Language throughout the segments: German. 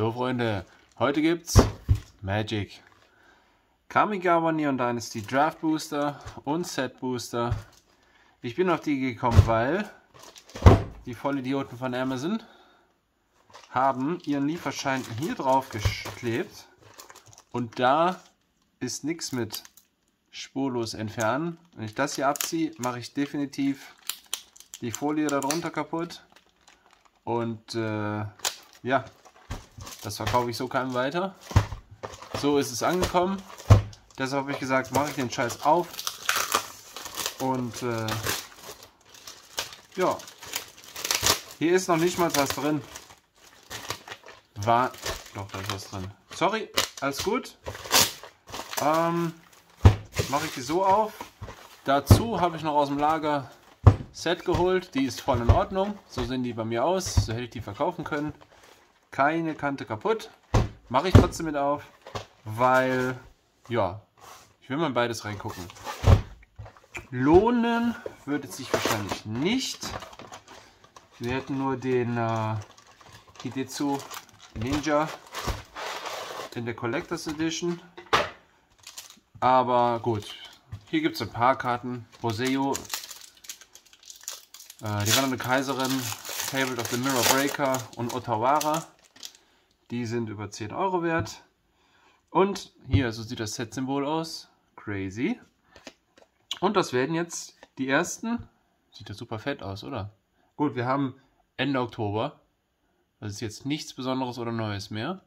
So Freunde, heute gibt's Magic. Kamigawa Neon Dynasty Draft Booster und Set Booster. Ich bin auf die gekommen, weil die Vollidioten von Amazon haben ihren Lieferschein hier drauf geklebt und da ist nichts mit spurlos entfernen. Wenn ich das hier abziehe, mache ich definitiv die Folie darunter kaputt und äh, ja, das verkaufe ich so keinem weiter. So ist es angekommen. Deshalb habe ich gesagt, mache ich den Scheiß auf. Und äh, ja, hier ist noch nicht mal was drin. War, doch, da ist was drin. Sorry, alles gut. Ähm, mache ich die so auf. Dazu habe ich noch aus dem Lager Set geholt. Die ist voll in Ordnung. So sehen die bei mir aus. So hätte ich die verkaufen können keine Kante kaputt. Mache ich trotzdem mit auf, weil, ja, ich will mal in beides reingucken. Lohnen würde es sich wahrscheinlich nicht. Wir hätten nur den äh, Hidetsu Ninja in der Collectors Edition. Aber gut, hier gibt es ein paar Karten. Roseo, äh, die Wandernde Kaiserin, Fabled of the Mirror Breaker und Otawara. Die sind über 10 Euro wert. Und hier, so sieht das Set-Symbol aus. Crazy. Und das werden jetzt die ersten. Sieht das super fett aus, oder? Gut, wir haben Ende Oktober. Das ist jetzt nichts Besonderes oder Neues mehr.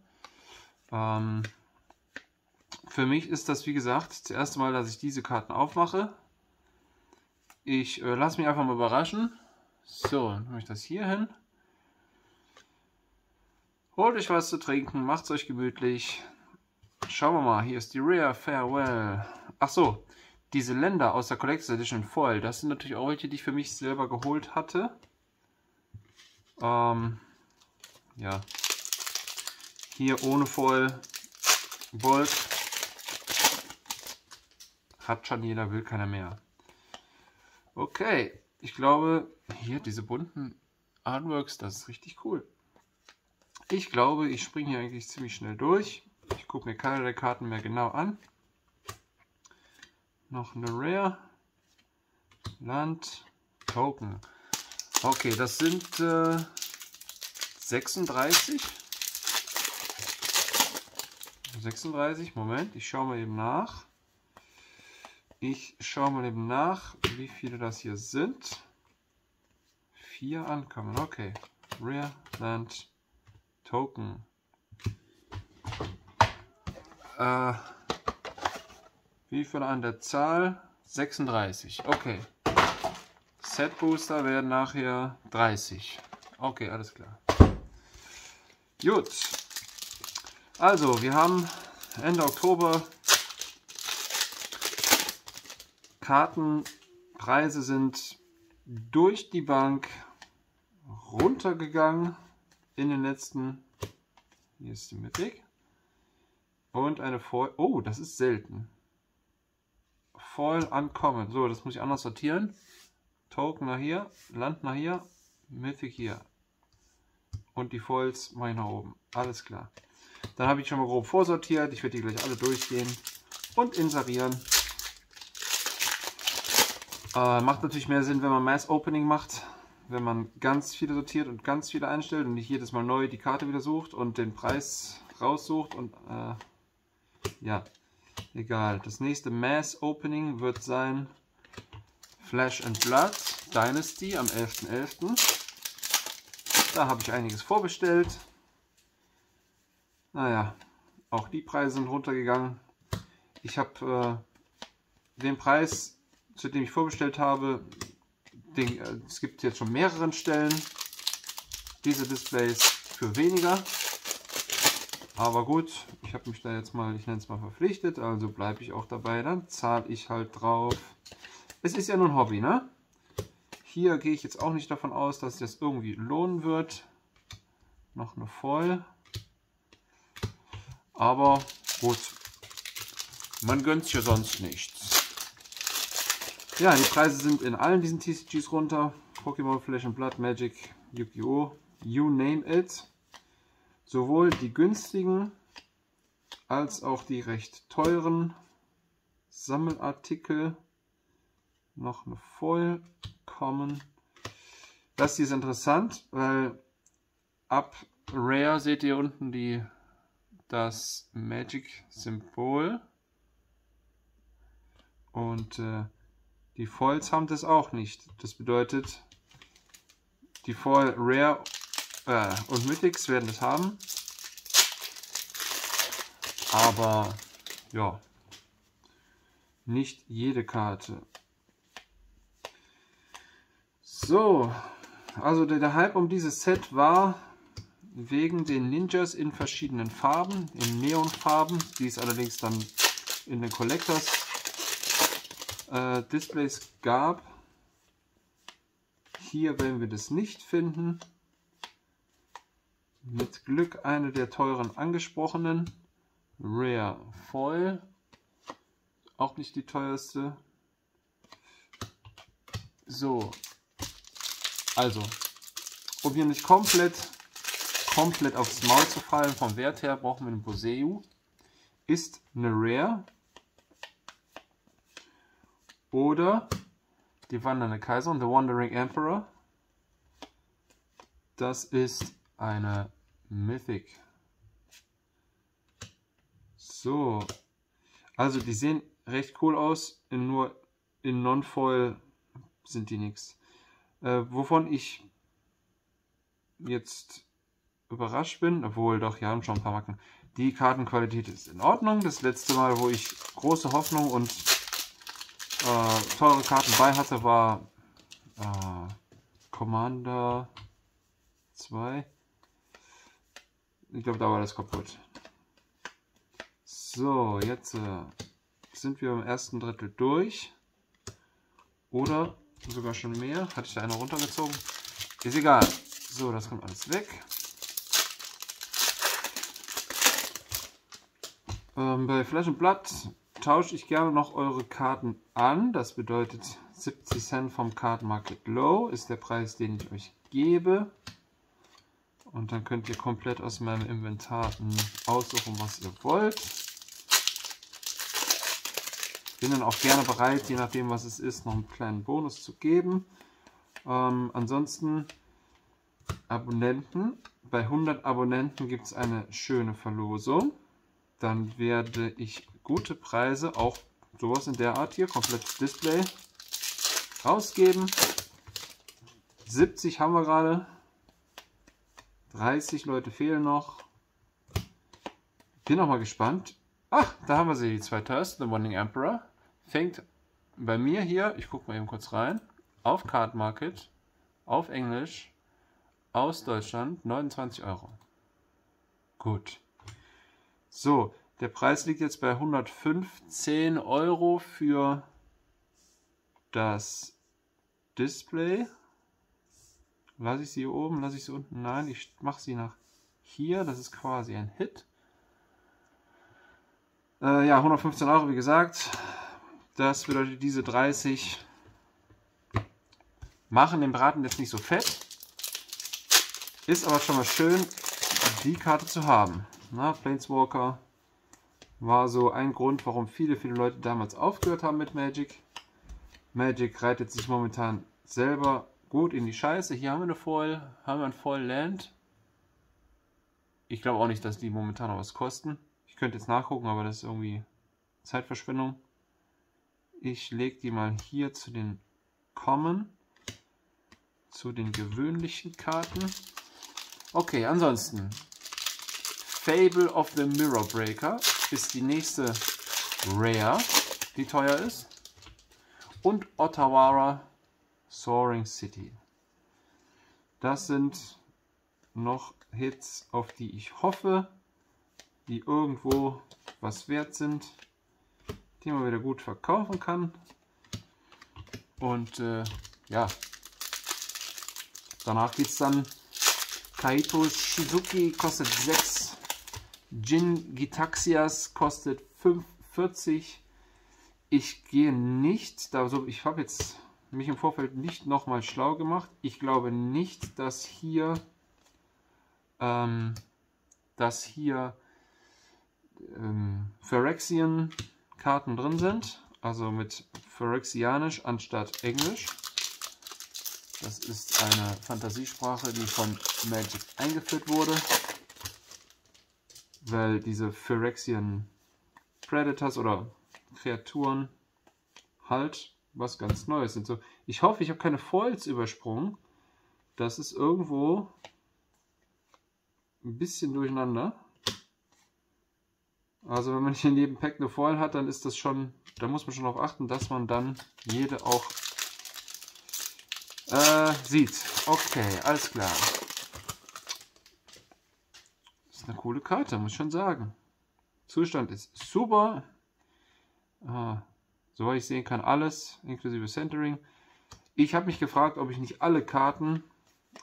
Ähm, für mich ist das, wie gesagt, das erste Mal, dass ich diese Karten aufmache. Ich äh, lasse mich einfach mal überraschen. So, dann mache ich das hier hin. Holt euch was zu trinken, macht es euch gemütlich. Schauen wir mal, hier ist die Rare Farewell. Ach so, diese Länder aus der Collectors Edition Foil, das sind natürlich auch welche, die ich für mich selber geholt hatte. Ähm, ja. Hier ohne Foil. Bulk. Hat schon jeder, will keiner mehr. Okay, ich glaube, hier diese bunten Artworks, das ist richtig cool. Ich glaube, ich springe hier eigentlich ziemlich schnell durch. Ich gucke mir keine der Karten mehr genau an. Noch eine Rare. Land. Token. Okay, das sind äh, 36. 36, Moment, ich schaue mal eben nach. Ich schaue mal eben nach, wie viele das hier sind. Vier ankommen, okay. Rare, Land, Token. Äh, wie viel an der Zahl? 36. Okay. Set Booster werden nachher 30. Okay, alles klar. Gut. Also, wir haben Ende Oktober. Kartenpreise sind durch die Bank runtergegangen in den letzten. Hier ist die Mythic. Und eine Foil. Oh, das ist selten. Foil Uncommon. So, das muss ich anders sortieren. Token nach hier, Land nach hier, Mythic hier. Und die Foils mache ich nach oben. Alles klar. Dann habe ich schon mal grob vorsortiert. Ich werde die gleich alle durchgehen und inserieren. Äh, macht natürlich mehr Sinn, wenn man Mass Opening macht wenn man ganz viele sortiert und ganz viele einstellt und nicht jedes Mal neu die Karte wieder sucht und den Preis raussucht und äh, ja, egal. Das nächste Mass Opening wird sein Flash and Blood Dynasty am 11.11. .11. Da habe ich einiges vorbestellt. Naja, auch die Preise sind runtergegangen. Ich habe äh, den Preis, zu dem ich vorbestellt habe, den, äh, es gibt jetzt schon mehreren Stellen diese Displays für weniger. Aber gut, ich habe mich da jetzt mal, ich nenne es mal verpflichtet, also bleibe ich auch dabei, dann zahle ich halt drauf. Es ist ja nur ein Hobby, ne? Hier gehe ich jetzt auch nicht davon aus, dass das irgendwie lohnen wird. Noch eine Voll. Aber gut, man gönnt sich ja sonst nichts. Ja, die Preise sind in allen diesen TCGs runter. Pokémon, Flash and Blood, Magic, Yu-Gi-Oh! You name it. sowohl die günstigen als auch die recht teuren Sammelartikel. Noch eine Foil kommen. Das hier ist interessant, weil ab Rare seht ihr unten die, das Magic-Symbol. Und äh, die Foils haben das auch nicht. Das bedeutet, die Foil Rare äh, und Mythics werden das haben. Aber ja, nicht jede Karte. So, also der, der Hype um dieses Set war wegen den Ninjas in verschiedenen Farben, in Neonfarben, die es allerdings dann in den Collectors äh, Displays gab. Hier werden wir das nicht finden. Mit Glück eine der teuren angesprochenen. Rare Foil. Auch nicht die teuerste. So. Also, um hier nicht komplett, komplett aufs Maul zu fallen, vom Wert her brauchen wir einen Boseu. Ist eine Rare. Oder die Wandernde Kaiser, The Wandering Emperor. Das ist eine Mythic. So. Also die sehen recht cool aus. In nur in Non-Foil sind die nichts. Äh, wovon ich jetzt überrascht bin, obwohl doch, hier haben schon ein paar Macken. Die Kartenqualität ist in Ordnung. Das letzte Mal, wo ich große Hoffnung und äh, teure Karten bei hatte, war äh, Commander 2. Ich glaube, da war das kaputt. So, jetzt äh, sind wir im ersten Drittel durch. Oder sogar schon mehr. Hatte ich da eine runtergezogen? Ist egal. So, das kommt alles weg. Ähm, bei Flash und Blatt tausche ich gerne noch eure Karten an. Das bedeutet 70 Cent vom Card Market Low ist der Preis, den ich euch gebe. Und dann könnt ihr komplett aus meinem Inventar aussuchen, was ihr wollt. Bin dann auch gerne bereit, je nachdem was es ist, noch einen kleinen Bonus zu geben. Ähm, ansonsten Abonnenten. Bei 100 Abonnenten gibt es eine schöne Verlosung. Dann werde ich gute Preise, auch sowas in der Art hier, komplettes Display, rausgeben. 70 haben wir gerade. 30 Leute fehlen noch. Bin auch mal gespannt. Ach, da haben wir sie, die zwei teuersten, The Wandering Emperor. Fängt bei mir hier, ich gucke mal eben kurz rein, auf Card Market, auf Englisch, aus Deutschland, 29 Euro. Gut. So, der Preis liegt jetzt bei 115 Euro für das Display. Lasse ich sie hier oben? Lasse ich sie unten? Nein, ich mache sie nach hier. Das ist quasi ein Hit. Äh, ja, 115 Euro, wie gesagt. Das bedeutet, diese 30 machen den Braten jetzt nicht so fett. Ist aber schon mal schön, die Karte zu haben. Na, Planeswalker war so ein Grund, warum viele, viele Leute damals aufgehört haben mit Magic. Magic reitet sich momentan selber gut in die Scheiße. Hier haben wir eine Foil, haben wir ein Foil Land. Ich glaube auch nicht, dass die momentan noch was kosten. Ich könnte jetzt nachgucken, aber das ist irgendwie Zeitverschwendung. Ich lege die mal hier zu den Common, zu den gewöhnlichen Karten. Okay, ansonsten Fable of the Mirror Breaker ist die nächste Rare, die teuer ist. Und Ottawara Soaring City. Das sind noch Hits, auf die ich hoffe, die irgendwo was wert sind, die man wieder gut verkaufen kann. Und äh, ja, danach geht es dann. Kaito Shizuki kostet 6. Jin Gitaxias kostet 45. Ich gehe nicht, also ich habe jetzt mich im Vorfeld nicht nochmal schlau gemacht. Ich glaube nicht, dass hier ähm, dass hier ähm, Phyrexian-Karten drin sind. Also mit Phyrexianisch anstatt Englisch. Das ist eine Fantasiesprache, die von Magic eingeführt wurde. Weil diese Phyrexian Predators oder Kreaturen halt was ganz Neues sind. So, ich hoffe, ich habe keine Foils übersprungen. Das ist irgendwo ein bisschen durcheinander. Also wenn man hier in jedem Pack eine Foil hat, dann ist das schon, da muss man schon darauf achten, dass man dann jede auch äh, sieht. Okay, alles klar. Ist eine coole Karte, muss ich schon sagen. Zustand ist super. Ah, soweit ich sehen kann, alles, inklusive Centering. Ich habe mich gefragt, ob ich nicht alle Karten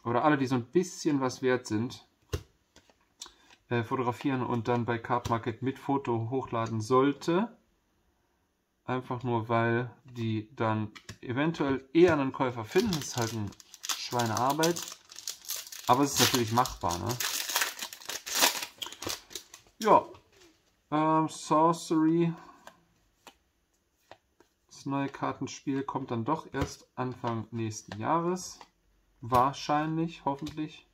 oder alle, die so ein bisschen was wert sind, äh, fotografieren und dann bei Card Market mit Foto hochladen sollte. Einfach nur, weil die dann eventuell eher einen Käufer finden. Das ist halt eine Schweinearbeit. Aber es ist natürlich machbar, ne? Ja. Ähm, Sorcery. Das neue Kartenspiel kommt dann doch erst Anfang nächsten Jahres. Wahrscheinlich, hoffentlich.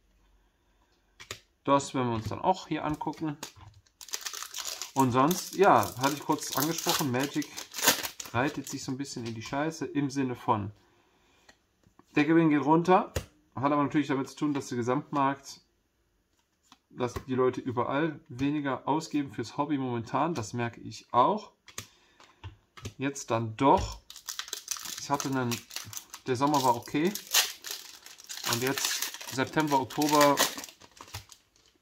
Das werden wir uns dann auch hier angucken. Und sonst, ja, hatte ich kurz angesprochen, Magic reitet sich so ein bisschen in die Scheiße im Sinne von, der Gewinn geht runter, hat aber natürlich damit zu tun, dass der Gesamtmarkt, dass die Leute überall weniger ausgeben fürs Hobby momentan, das merke ich auch. Jetzt dann doch, ich hatte einen, der Sommer war okay und jetzt September, Oktober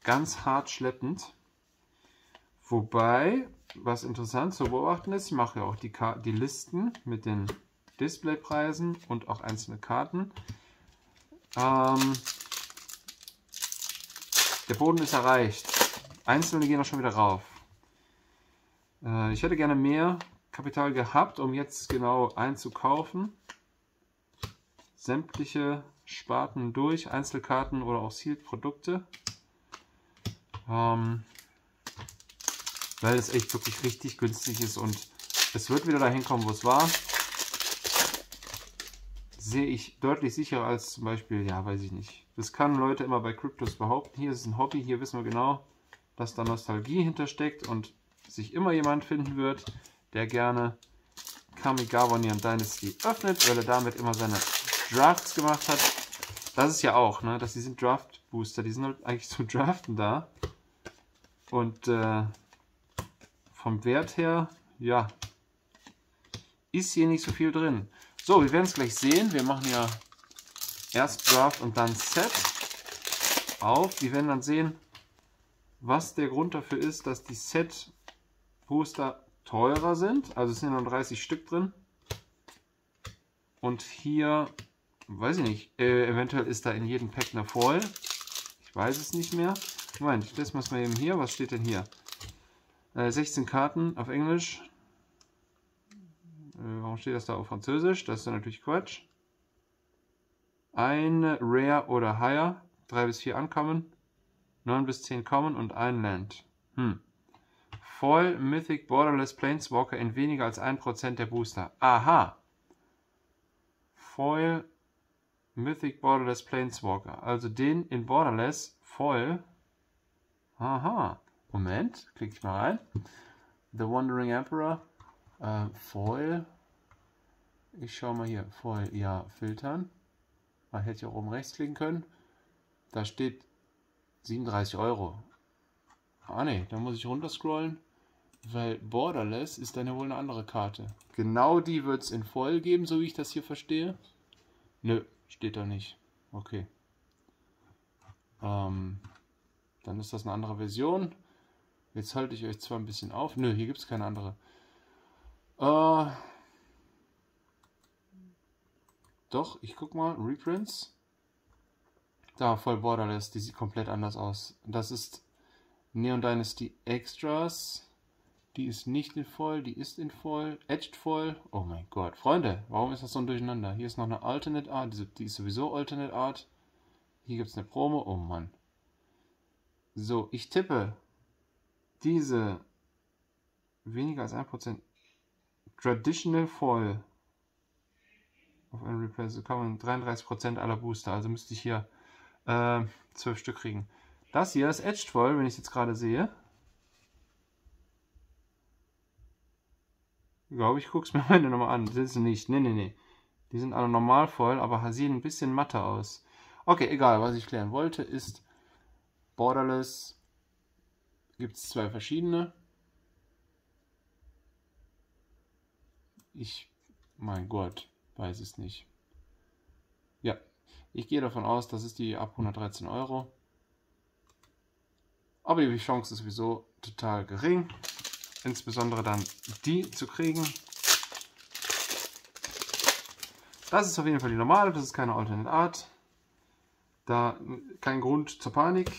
ganz hart schleppend. Wobei, was interessant zu beobachten ist, ich mache ja auch die, die Listen mit den Displaypreisen und auch einzelne Karten. Ähm, der Boden ist erreicht. Einzelne gehen auch schon wieder rauf. Äh, ich hätte gerne mehr Kapital gehabt, um jetzt genau einzukaufen. Sämtliche Sparten durch, Einzelkarten oder auch Sealed-Produkte. Ähm, weil es echt wirklich richtig günstig ist und es wird wieder dahin kommen, wo es war. Sehe ich deutlich sicherer als zum Beispiel, ja, weiß ich nicht. Das kann Leute immer bei Kryptos behaupten. Hier ist es ein Hobby, hier wissen wir genau, dass da Nostalgie hintersteckt und sich immer jemand finden wird, der gerne Kamigawa Neon Dynasty öffnet, weil er damit immer seine Drafts gemacht hat. Das ist ja auch, ne, dass die sind Draft Booster, die sind halt eigentlich zum Draften da. Und äh, vom Wert her, ja, ist hier nicht so viel drin. So, wir werden es gleich sehen. Wir machen ja erst Draft und dann Set auf. Wir werden dann sehen, was der Grund dafür ist, dass die Set Booster teurer sind. Also es sind nur 30 Stück drin. Und hier, weiß ich nicht, äh, eventuell ist da in jedem Pack eine Foil. Ich weiß es nicht mehr. Moment, ich lese mal eben hier. Was steht denn hier? Äh, 16 Karten auf Englisch. Äh, warum steht das da auf Französisch? Das ist ja natürlich Quatsch. Eine Rare oder Higher. 3 bis 4 ankommen. 9 bis 10 kommen und ein Land. Hm. Foil Mythic Borderless Planeswalker in weniger als 1% der Booster. Aha. Foil Mythic Borderless Planeswalker. Also den in Borderless Foil Aha. Moment, klicke ich mal rein. The Wandering Emperor. Äh, Foil. Ich schaue mal hier. Foil, ja, filtern. Man hätte auch oben rechts klicken können. Da steht 37 Euro. Ah ne, da muss ich runterscrollen. Weil Borderless ist dann ja wohl eine andere Karte. Genau die wird es in Foil geben, so wie ich das hier verstehe. Nö, steht da nicht. Okay. Ähm, dann ist das eine andere Version. Jetzt halte ich euch zwar ein bisschen auf. Nö, hier gibt es keine andere. Äh, doch, ich guck mal. Reprints. Da, voll Borderless. Die sieht komplett anders aus. Das ist Neon Dynasty Extras. Die ist nicht in Voll, die ist in Voll. Edged Voll. Oh mein Gott. Freunde, warum ist das so ein Durcheinander? Hier ist noch eine Alternate Art. Die ist sowieso Alternate Art. Hier gibt es eine Promo. Oh Mann. So, ich tippe diese weniger als 1% Traditional Foil auf einen kann man 33% aller Booster, also müsste ich hier äh, 12 Stück kriegen. Das hier ist Edged Foil, wenn ich es jetzt gerade sehe. Ich glaube, ich gucke es mir meine nochmal an. Das ist nicht. Nee, nee, nee. Die sind alle normal voll, aber sehen ein bisschen matter aus. Okay, egal. Was ich klären wollte, ist Borderless. Gibt es zwei verschiedene. Ich, mein Gott, weiß es nicht. Ja, ich gehe davon aus, das ist die ab 113 Euro. Aber die Chance ist sowieso total gering. Insbesondere dann die zu kriegen. Das ist auf jeden Fall die normale, das ist keine Alternate Art. Da kein Grund zur Panik.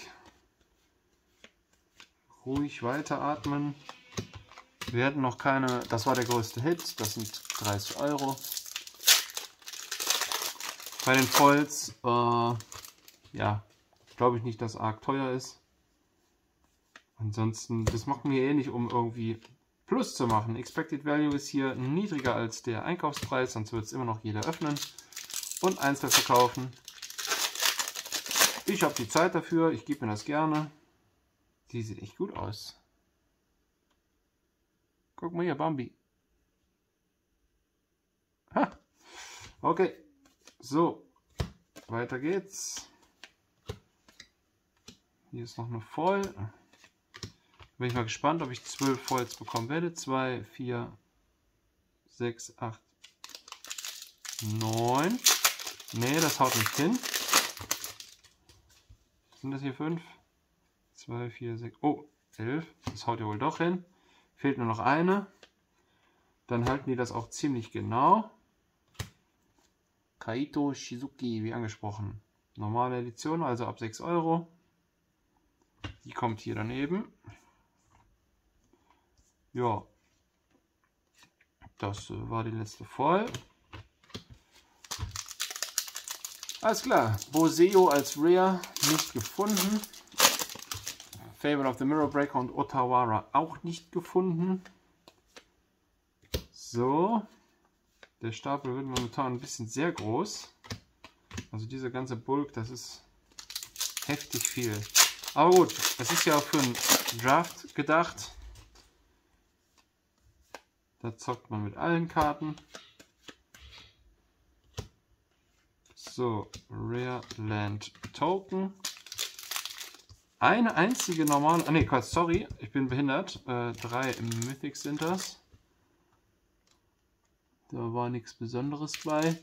Ruhig weiteratmen. Wir hatten noch keine, das war der größte Hit, das sind 30 Euro. Bei den Foils, äh, ja, glaube ich nicht, dass arg teuer ist. Ansonsten, das machen wir eh nicht, um irgendwie Plus zu machen. Expected Value ist hier niedriger als der Einkaufspreis, sonst wird es immer noch jeder öffnen und einzeln verkaufen. Ich habe die Zeit dafür, ich gebe mir das gerne. Die sieht echt gut aus. Guck mal hier, Bambi. Ha. Okay. So. Weiter geht's. Hier ist noch eine voll. Bin ich mal gespannt, ob ich 12 Foils bekommen werde. 2, 4, 6, 8, 9. Ne, das haut nicht hin. Sind das hier 5? 2, 4, 6. Oh, 11. Das haut ja wohl doch hin. Fehlt nur noch eine. Dann halten die das auch ziemlich genau. Kaito Shizuki, wie angesprochen. Normale Edition, also ab 6 Euro. Die kommt hier daneben. Ja, das äh, war die letzte Folge. Alles klar, Boseo als Rare nicht gefunden. Fable of the Mirror Breaker und Otawara auch nicht gefunden. So, der Stapel wird momentan ein bisschen sehr groß. Also dieser ganze Bulk, das ist heftig viel. Aber gut, es ist ja auch für einen Draft gedacht. Da zockt man mit allen Karten. So, Rare Land Token. Eine einzige normale, ah ne, sorry, ich bin behindert. Äh, drei Mythics sind das. Da war nichts Besonderes bei.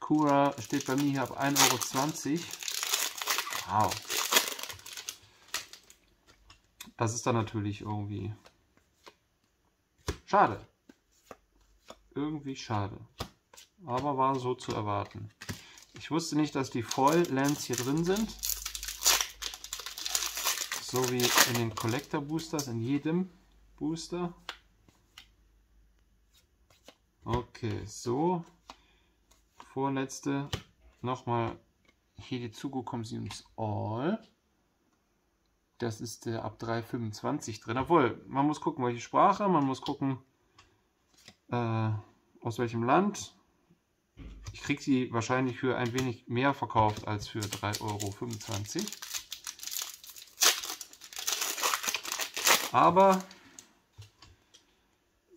Kura steht bei mir hier ab 1,20 Euro. Wow. Das ist dann natürlich irgendwie schade. Irgendwie schade. Aber war so zu erwarten. Ich wusste nicht, dass die Foil Lands hier drin sind. So wie in den Collector Boosters, in jedem Booster. Okay, so. Vorletzte. Nochmal hier die Zugo Consumes All. Das ist der ab 3,25 drin. Obwohl, man muss gucken, welche Sprache, man muss gucken, äh, aus welchem Land. Ich kriege sie wahrscheinlich für ein wenig mehr verkauft als für 3,25 Euro. Aber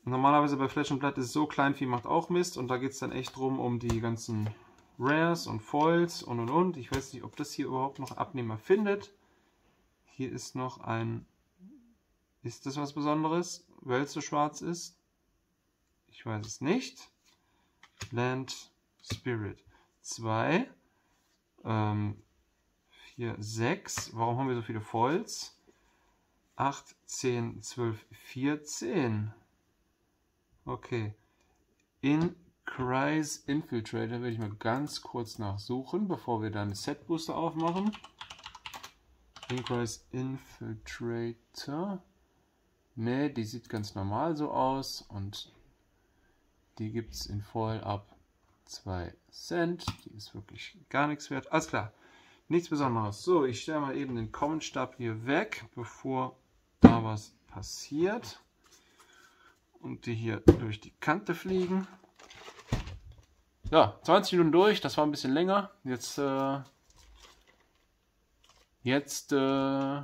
normalerweise bei Flash und Blatt ist es so, Kleinvieh macht auch Mist und da geht es dann echt drum um die ganzen Rares und Foils und und und. Ich weiß nicht, ob das hier überhaupt noch Abnehmer findet. Hier ist noch ein... Ist das was Besonderes, weil es so schwarz ist? Ich weiß es nicht. Land Spirit 2. Ähm, 4, 6. Warum haben wir so viele Foils? 8, 10, 12, 14. Okay. In Cries Infiltrator werde ich mal ganz kurz nachsuchen, bevor wir dann Set Booster aufmachen. Increase Infiltrator. Ne, die sieht ganz normal so aus und die gibt es in Foil ab 2 Cent. Die ist wirklich gar nichts wert. Alles klar. Nichts Besonderes. So, ich stelle mal eben den Kommenstab hier weg, bevor da was passiert. Und die hier durch die Kante fliegen. Ja, 20 Minuten durch, das war ein bisschen länger. Jetzt, äh, jetzt äh,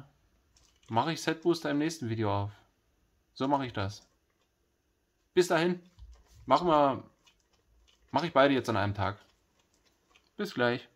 mache ich Set Booster im nächsten Video auf. So mache ich das. Bis dahin, machen wir, mache ich beide jetzt an einem Tag. Bis gleich.